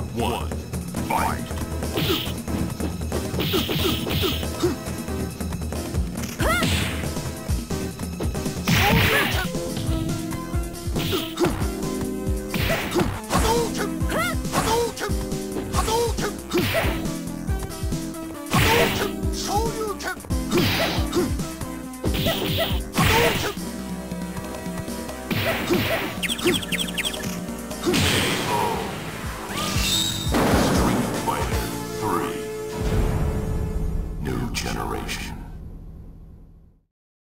one, fight! Hadouken! generation.